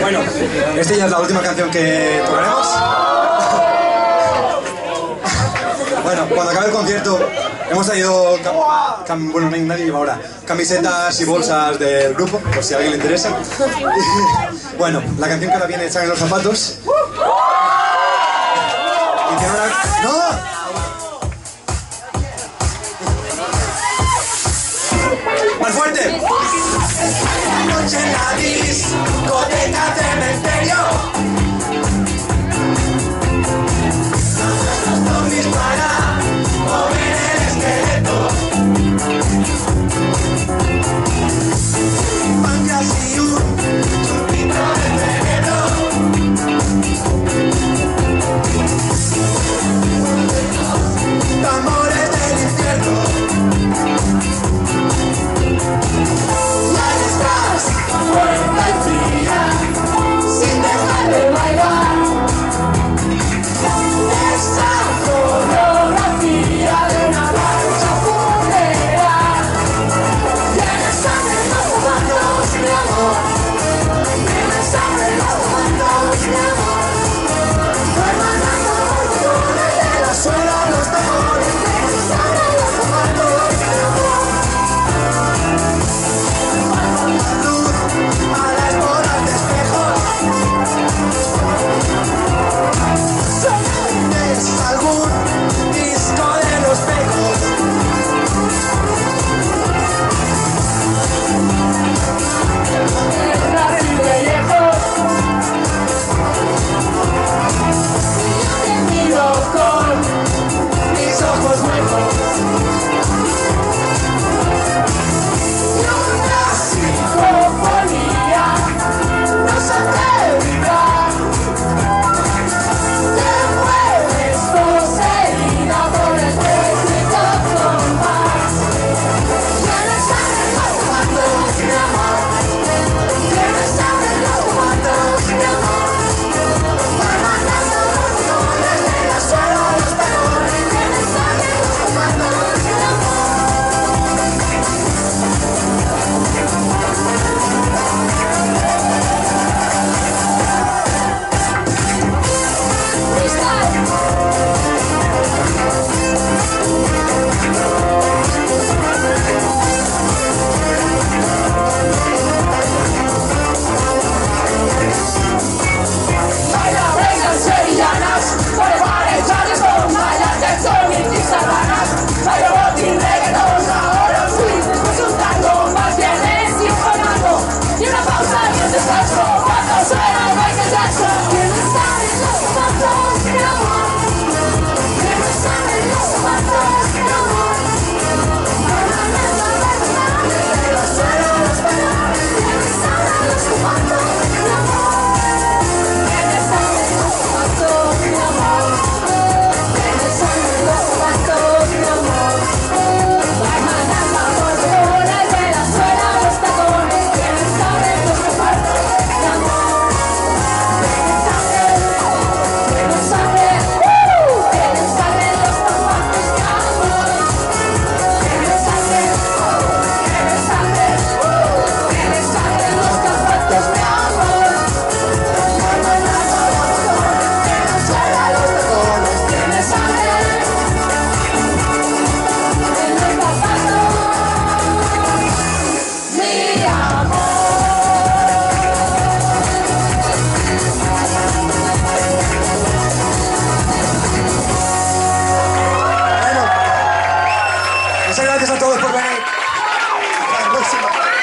Bueno, esta ya es la última canción que tocaremos. bueno, cuando acabe el concierto, hemos traído, bueno, no hay ahora, camisetas y bolsas del grupo, por si a alguien le interesa. bueno, la canción que ahora viene, en los zapatos. Y ¡No! engancha en la todos por venir. Hasta la próxima.